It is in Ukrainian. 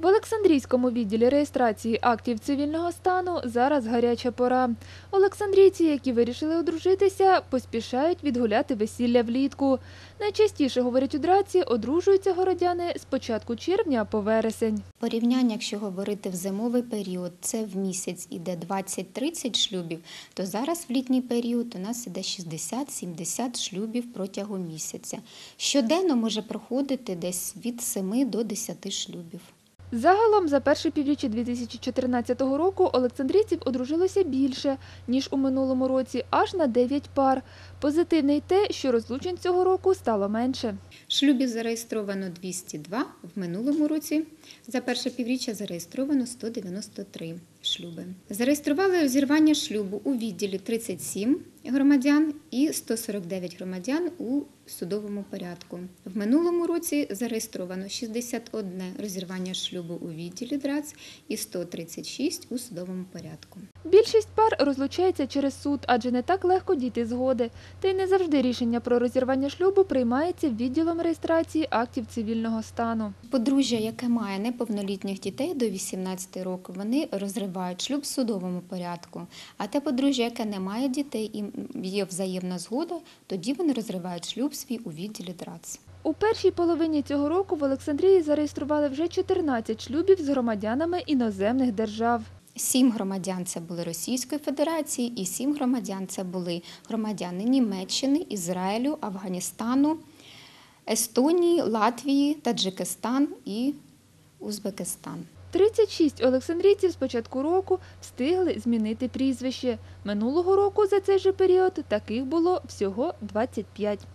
В Олександрійському відділі реєстрації актів цивільного стану зараз гаряча пора. Олександрійці, які вирішили одружитися, поспішають відгуляти весілля влітку. Найчастіше, говорять у драці, одружуються городяни з початку червня по вересень. Порівняння, якщо говорити в зимовий період, це в місяць іде 20-30 шлюбів, то зараз в літній період у нас іде 60-70 шлюбів протягом місяця. Щоденно може проходити десь від 7 до 10 шлюбів. Загалом за перше півріччя 2014 року олександрійців одружилося більше, ніж у минулому році, аж на 9 пар. Позитивне й те, що розлучень цього року стало менше. Шлюбів зареєстровано 202, в минулому році за перше півріччя зареєстровано 193 шлюби. Зареєстрували розірвання шлюбу у відділі 37 громадян і 149 громадян у судовому порядку. В минулому році зареєстровано 61 розірвання шлюбу у відділі ДРАЦ і 136 у судовому порядку. Більшість пар розлучається через суд, адже не так легко дійти згоди. Та й не завжди рішення про розірвання шлюбу приймається відділом реєстрації актів цивільного стану. Подружжя, яке має неповнолітніх дітей до 18 років, вони розривають шлюб в судовому порядку. А те подружжя, яке не має дітей і є взаємна згода, тоді вони розривають шлюб свій у відділі ДРАЦ. У першій половині цього року в Олександрії зареєстрували вже 14 шлюбів з громадянами іноземних держав. Сім громадян це були Російської Федерації, і сім громадян це були громадяни Німеччини, Ізраїлю, Афганістану, Естонії, Латвії, Таджикистан і Узбекистан. 36 олександрійців з початку року встигли змінити прізвище. Минулого року за цей же період таких було всього 25.